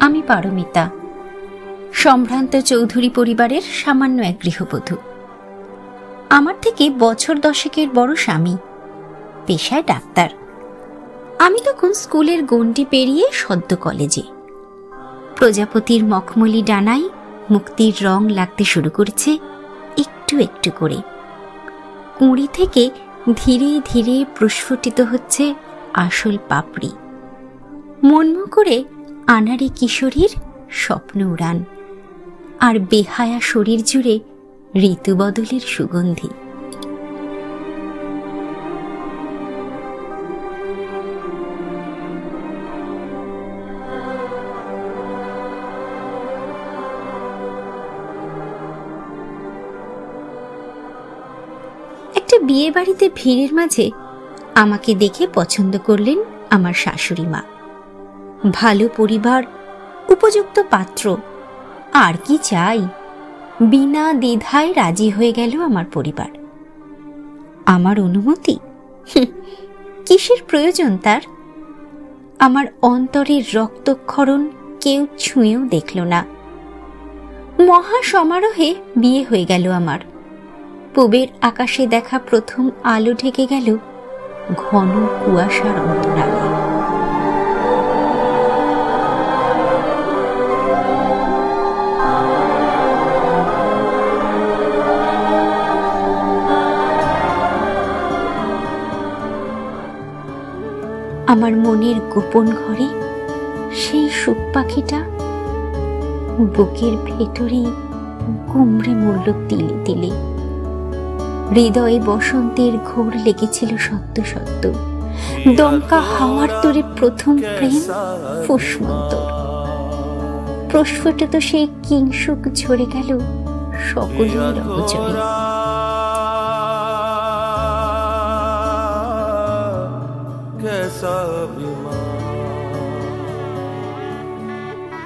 আমি পারমিতা, সম্ভ্রান্ত চৌধুরী পরিবারের সামান্য এক গৃহবধূ। আমার থেকে বছর দশেকের বড় স্বামী, পেশায় ডাক্তার। আমি তখন স্কুলের গণ্ডি পেরিয়ে সদ্য কলেজে। প্রজাপতির মখমলি ডানায় মুক্তির রং লাগতে শুরু করেছে একটু একটু করে। কুঁড়ি থেকে ধীরে ধীরে প্রস্ফুটিত হচ্ছে আসল পাপড়ি। মনমো করে আনারি কিশোরীর স্বপ্ন উড়ান, আর বেহায়া শরীর জুড়ে ঋতু বদলের সুগন্ধি। বিয়ে বাড়িতে ভিড়ের মাঝে আমাকে দেখে পছন্দ করলেন আমার শাশুড়ি মা। ভালো পরিবার, উপযুক্ত পাত্র, আর কি চাই? বিনা দ্বিধায় রাজি হয়ে গেল আমার পরিবার। আমার অনুমতি? কিসের প্রয়োজন তার? আমার অন্তরের রক্তক্ষরণ কেউ ছুঁয়েও দেখল না। মহা সমারোহে বিয়ে হয়ে গেল আমার। পুবের আকাশে দেখা প্রথম আলো ঢেকে গেল ঘন কুয়াশার অন্তরালে আমার মনের গোপন ঘরে সেই সুখ পাখিটা বুকের ভেতরে কুমড়ে মরল তিলে তিলে হৃদয়ে বসন্তের ঘোর লেগেছিল সত্য সত্য। দমকা হাওয়ার তোরে প্রথম প্রেম ফুসমন্তর। প্রস্ফুটিত সেই কিংসুক ঝরে গেল সকলের অগোচরে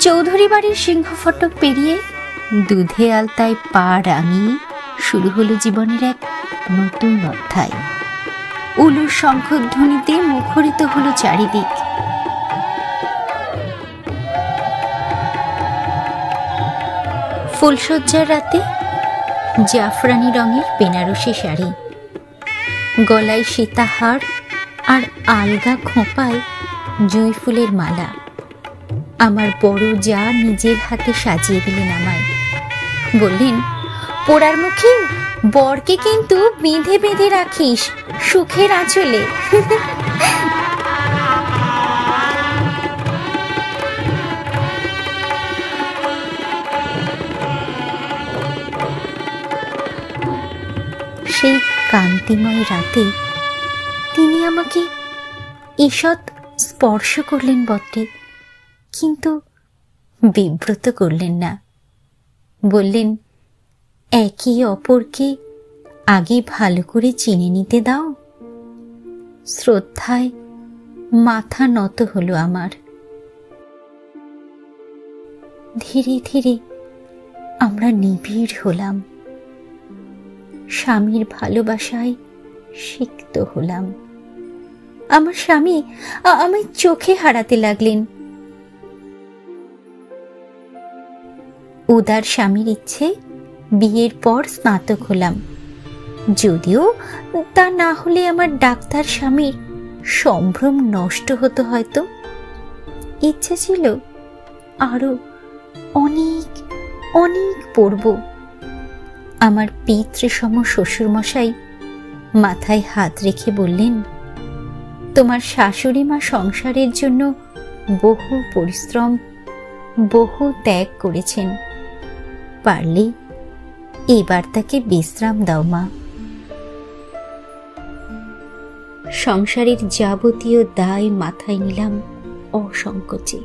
চৌধুরী বাড়ির সিংহ ফটক পেরিয়ে দুধে আলতায় পা রাঙিয়ে শুরু হলো জীবনের এক নতুন অধ্যায়। উলুর শঙ্খধ্বনিতে মুখরিত হলো চারিদিক। ফুলসজ্জার রাতে জাফরানি রঙের বেনারসি শাড়ি। গলায় সীতাহার আর আলগা খোঁপায় জুঁই ফুলের মালা। আমার বড় যা নিজের হাতে সাজিয়ে দিলেন আমায়। বললেন, পোড়ার মুখে বরকে কিন্তু বেঁধে বেঁধে রাখিস সুখের আঁচলে। সেই কান্তিময় রাতে তিনি আমাকে ঈষৎ স্পর্শ করলেন বটে, কিন্তু বিব্রত করলেন না। বললেন একে অপরকে আগে ভালো করে চিনে নিতে দাও। শ্রদ্ধায় মাথা নত হলো আমার। ধীরে ধীরে আমরা নিবিড় হলাম। স্বামীর ভালোবাসায় সিক্ত হলাম। আমার স্বামী আমায় চোখে হারাতে লাগলেন। উদার স্বামীর ইচ্ছে বিয়ের পর স্নাতক হলাম। যদিও তা না হলে আমার ডাক্তার স্বামীর সম্ভ্রম নষ্ট হতো হয়তো। ইচ্ছা ছিল আরও অনেক অনেক পড়ব। আমার পিতৃসম শ্বশুরমশাই মাথায় হাত রেখে বললেন, তোমার শাশুড়ি মা সংসারের জন্য বহু পরিশ্রম, বহু ত্যাগ করেছেন। পারলে এবার তাকে বিশ্রাম দাও, মা। সংসারের যাবতীয় দায় মাথায় নিলাম অসংকোচে।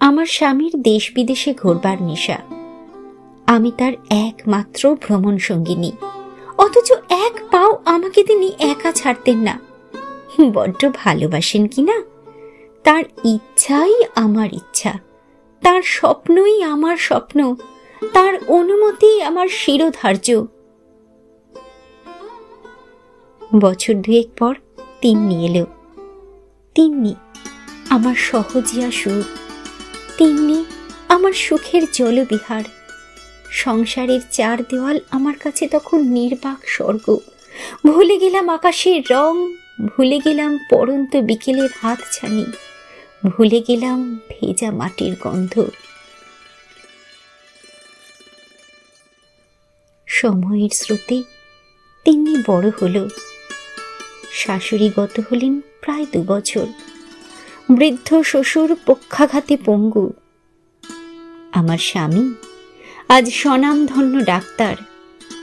আমার স্বামীর দেশ বিদেশে ঘোরবার নেশা। আমি তার একমাত্র ভ্রমণ সঙ্গিনী অথচ এক পাও আমাকে তিনি একা ছাড়তেন না। বড্ড ভালোবাসেন কি না? তার ইচ্ছাই আমার ইচ্ছা। তার স্বপ্নই আমার স্বপ্ন। তার অনুমতি আমার শিরোধার্য। বছর দুয়েক পর তিন্নি এলো। তিন্নি, আমার সহজিয়া সুখ। তিন্নি, আমার সুখের জলবিহার। সংসারের চার দেওয়াল আমার কাছে তখন নির্বাক স্বর্গ। ভুলে গেলাম আকাশের রং, ভুলে গেলাম পরন্ত বিকেলের হাত ছানি ভুলে গেলাম ভেজা মাটির গন্ধ। সময়ের স্রোতে তিনি বড় হল। শাশুড়ি গত হলেন প্রায় দু বছর। বৃদ্ধ শ্বশুর পক্ষাঘাতে পঙ্গু। আমার স্বামী আজ স্বনামধন্য ডাক্তার।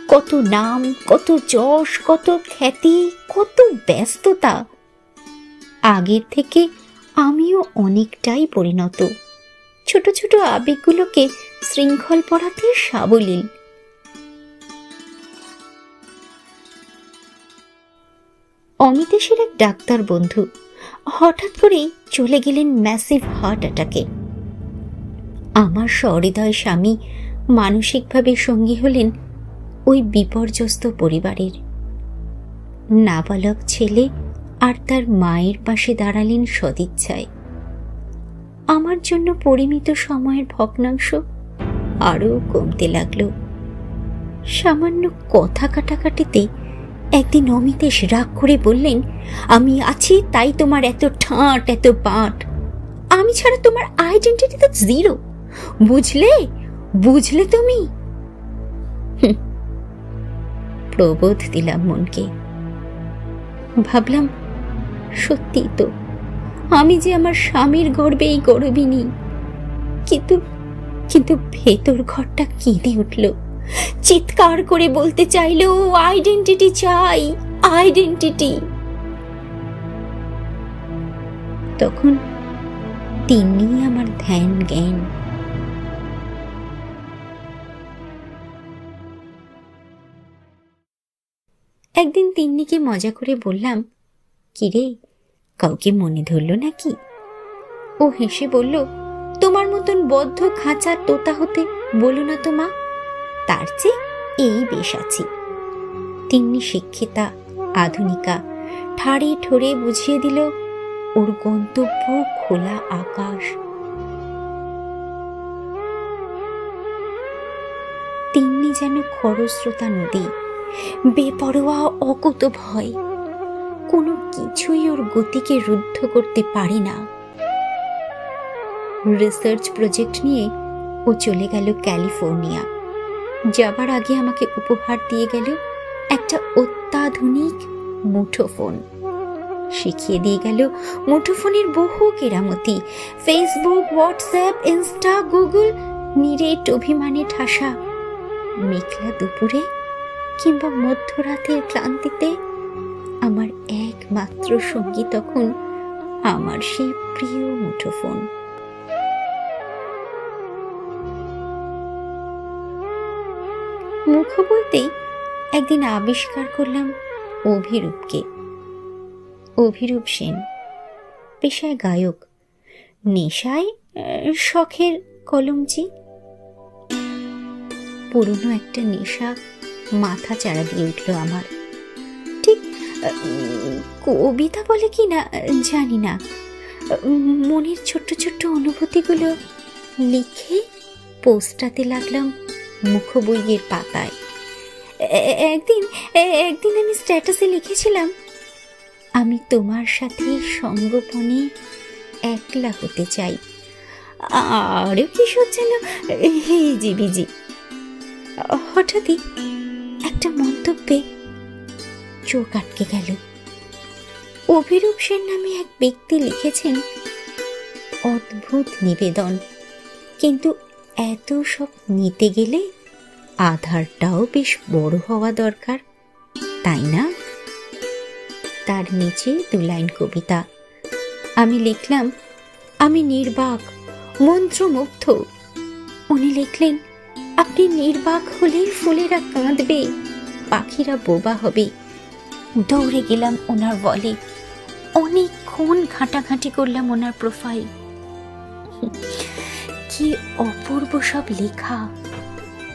কত নাম, কত যশ, কত খ্যাতি, কত ব্যস্ততা। আগের থেকে আমিও অনেকটাই পরিণত। ছোট ছোট আবেগগুলোকে শৃঙ্খল পড়াতে সাবলীল। অমিতেশের এক ডাক্তার বন্ধু হঠাৎ করেই চলে গেলেন ম্যাসিভ হার্ট অ্যাটাকে। আমার সহৃদয় স্বামী মানসিকভাবে সঙ্গী হলেন ওই বিপর্যস্ত পরিবারের। নাবালক ছেলে আর তার মায়ের পাশে দাঁড়ালেন সদিচ্ছায়। আমার জন্য পরিমিত সময়ের ভগ্নাংশ আরও কমতে লাগল। সামান্য কথা কাটাকাটিতে একদিন অমিতেশ রাগ করে বললেন, আমি আছি, তাই তোমার এত ঠাঁট, এত পাট আমি ছাড়া তোমার আইডেন্টিটি তো জিরো বুঝলে? বুঝলে তুমি? প্রবোধ দিলাম মনকে। ভাবলাম সত্যি তো, আমি যে আমার স্বামীর গর্বেই গর্বিনী, কিন্তু কিন্তু ভেতর ঘরটা কেঁদে উঠল। চিৎকার করে বলতে চাইল আইডেন্টিটি চাই আইডেন্টিটি তখন তিনি আমার ধ্যান জ্ঞান একদিন তিন্নিকে মজা করে বললাম, কিরে, কাউকে মনে ধরল নাকি? ও হেসে বলল, তোমার মতন বদ্ধ খাঁচা তোতা হতে বলো না তো মা, তার চেয়ে এই বেশ আছি। তিন্নি শিক্ষিতা, আধুনিকা, ঠাড়ে ঠোরে বুঝিয়ে দিল, ওর গন্তব্য খোলা আকাশ। তিন্নি যেন খরস্রোতা নদী বেপরোয়া অকুত ভয় কোনো কিছুই ওর গতিকে রুদ্ধ করতে পারে না। রিসার্চ প্রজেক্ট নিয়ে ও চলে গেল ক্যালিফোর্নিয়া। যাবার আগে আমাকে উপহার দিয়ে গেল একটা অত্যাধুনিক মুঠোফোন। শিখিয়ে দিয়ে গেল মুঠোফোনের বহু কেরামতি। ফেসবুক, হোয়াটসঅ্যাপ, ইনস্টা, গুগল, নিরেট অভিমানে ঠাসা। মেঘলা দুপুরে কিংবা মধ্যরাতের ক্লান্তিতে, আমার একমাত্র সঙ্গী তখন আমার সেই প্রিয় মুঠোফোন। মুখ বলতেই একদিন আবিষ্কার করলাম অভিরূপকে। অভিরূপ সেন, পেশায় গায়ক, নেশায় শখের কলমচি। পুরনো একটা নেশা মাথা চাড়া দিয়ে উঠল আমার ঠিক কবিতা বলে কি না জানি না মনের ছোট্ট ছোট্ট অনুভূতিগুলো লিখে পোস্টাতে লাগলাম মুখ বইয়ের পাতায় একদিন একদিন আমি স্ট্যাটাসে লিখেছিলাম আমি তোমার সাথে সঙ্গোপনে একলা হতে চাই আরও কিশোর যেন হিজিবিজি হঠাৎই একটা মন্তব্যে চোখ আটকে গেল। অভিরূপ সেন নামে এক ব্যক্তি লিখেছেন, অদ্ভুত নিবেদন। কিন্তু এত সব নিতে গেলে আধারটাও বেশ বড় হওয়া দরকার, তাই না? তার নিচে দু লাইন কবিতা। আমি লিখলাম, আমি নির্বাক, মন্ত্রমুগ্ধ। উনি লিখলেন, আপনি নির্বাক হলেই ফুলেরা কাঁদবে। পাখিরা বোবা হবে। দৌড়ে গেলাম ওনার বলে। অনেকক্ষণ ঘাঁটাঘাঁটি করলাম ওনার প্রোফাইল কি অপূর্ব সব লেখা।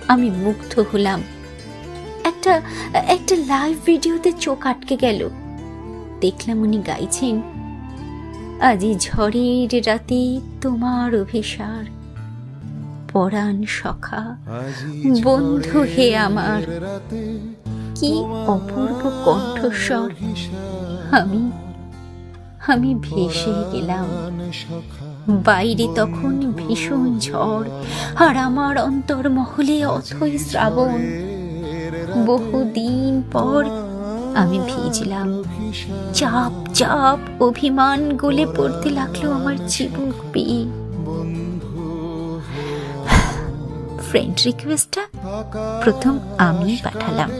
আমি মুগ্ধ হলাম। একটা একটা লাইভ ভিডিওতে চোখ আটকে গেল। দেখলাম উনি গাইছেন আজি ঝড়ের রাতে তোমার অভিসার। পরাণ সখা বন্ধু হে আমার। কি অপূর্ব কণ্ঠস্বর আমি আমি ভেসে গেলাম বাইরে তখন ভীষণ ঝড় আর আমার অন্তর্মহলে অথই শ্রাবণ বহুদিন পর আমি ভিজলাম চাপ চাপ অভিমান গলে পড়তে লাগল আমার চিবুক পেয়ে ফ্রেন্ড রিকোয়েস্টটা প্রথম আমি পাঠালাম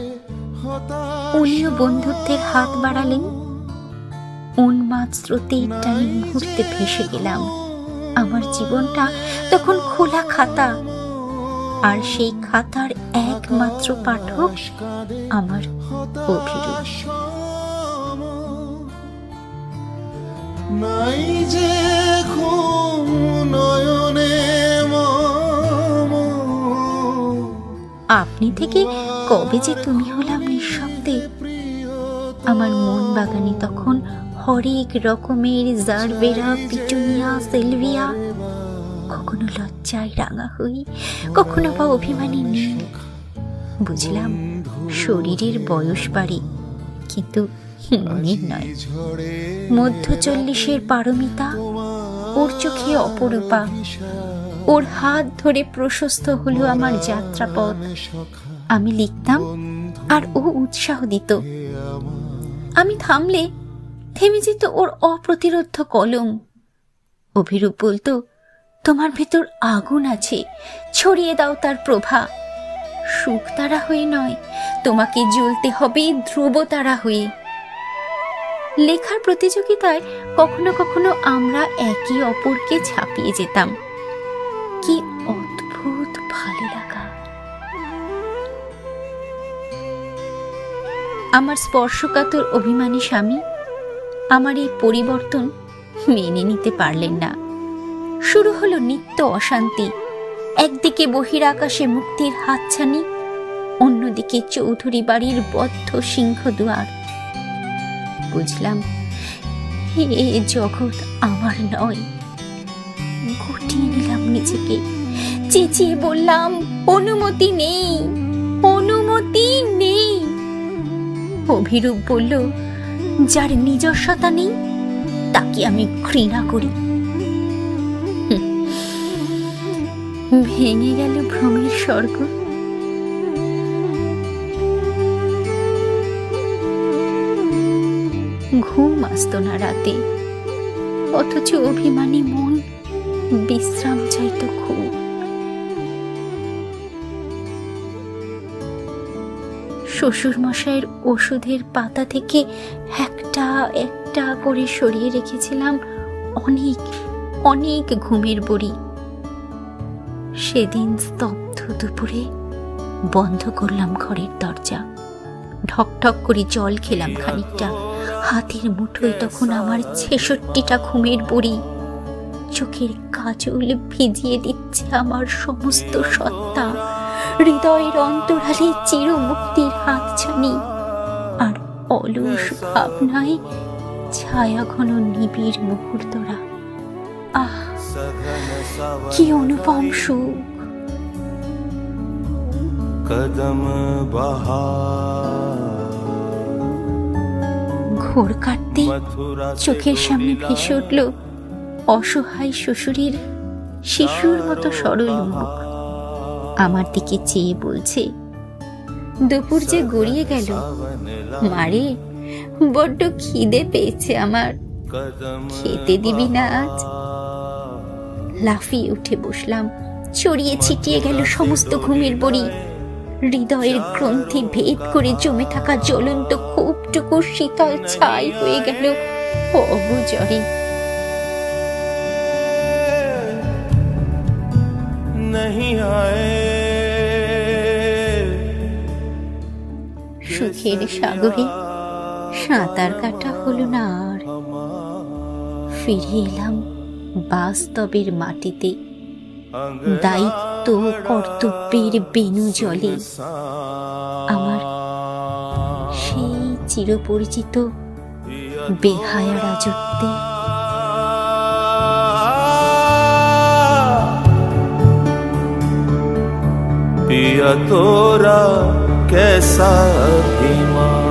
উনিও বন্ধুত্বের হাত বাড়ালেন। উন্মাদ স্রোতে টানি মুহূর্তে ভেসে গেলাম। আমার জীবনটা তখন খোলা খাতা। আর সেই খাতার একমাত্র পাঠক আমার নাই যে নয়নে আপনি থেকে কবে যে তুমি হলাম নিঃশব্দে আমার মন বাগানে তখন হরেক রকমের জারবেরা, পিটুনিয়া, সেলভিয়া, কখনো লজ্জায় রাঙা হই, কখনো বা অভিমানী নেই। বুঝলাম, শরীরের বয়স বাড়ে, কিন্তু মনের নয়। মধ্য চল্লিশের পারমিতা, ওর চোখে অপরূপা, ওর হাত ধরে প্রশস্ত হলো আমার যাত্রাপথ। আমি লিখতাম আর ও উৎসাহ দিত। আমি থামলে থেমে যেত ওর অপ্রতিরোধ কলম। অভিরূপ বলতো, তোমার ভেতর আগুন আছে, ছড়িয়ে দাও তার প্রভা। সুখ তারা হয়ে নয়, তোমাকে জ্বলতে হবে ধ্রুব তারা হয়ে। লেখার প্রতিযোগিতায় কখনো কখনো আমরা একে অপরকে ছাপিয়ে যেতাম। কি অদ্ভুত ভালো আমার স্পর্শকাতর অভিমানী স্বামী আমার এই পরিবর্তন মেনে নিতে পারলেন না। শুরু হলো নিত্য অশান্তি। একদিকে বহিরাকাশে মুক্তির হাতছানি, অন্যদিকে চৌধুরী বাড়ির বদ্ধ সিংহ দুয়ার বুঝলাম এ জগৎ আমার নয়। গুটিয়ে নিলাম নিজেকে। চেঁচিয়ে বললাম, অনুমতি নেই অনুমতি নেই। অভিরূপ বলল, যার নিজস্বতা নেই, তাকে আমি ঘৃণা করি। ভেঙে গেল ভ্রমের স্বর্গ। ঘুম আসত না রাতে। অথচ অভিমানী মন বিশ্রাম চাইত খুব। শ্বশুর মশাইয়ের ওষুধের পাতা থেকে একটা একটা করে সরিয়ে রেখেছিলাম অনেক অনেক ঘুমের বড়ি। সেদিন স্তব্ধ দুপুরে বন্ধ করলাম ঘরের দরজা। ঠক করে জল খেলাম খানিকটা। হাতের মুঠোয় তখন আমার ছেষট্টিটা ঘুমের বড়ি। চোখের কাজল ভিজিয়ে দিচ্ছে আমার সমস্ত সত্তা। হৃদয়ের অন্তরালে চির মুক্তির হাতছানি আর অলস ভাবনায় ছায়া ঘন নিবিড় মুহূর্তরা। আহ কি অনুপম সুখ। কদম ঘোর কাটতে চোখের সামনে ভেসে উঠল অসহায় শ্বশুরের শিশুর মতো সরল মুখ। আমার দিকে চেয়ে বলছে দুপুর যে গড়িয়ে গেল सावन ला মারে বড্ড খিদে পেয়েছে আমার कदम খেতে দিবি না আজ লাফিয়ে উঠে বসলাম ছড়িয়ে ছিটিয়ে গেল সমস্ত ঘুমের বড়ি হৃদয়ের গ্রন্থি ভেদ করে জমে থাকা জ্বলন্ত খুবটুকু শীতল ছাই হয়ে গেল অবজরে नहीं आए সুখের সাগরে সাঁতার কাটা হলো না আর। ফিরে এলাম বাস্তবের মাটিতে। দায়িত্ব কর্তব্যের বেনু জলে। আমার সেই চিরপরিচিত বেহায়া রাজত্বে। পিয়া তোরা कैसा अभिमान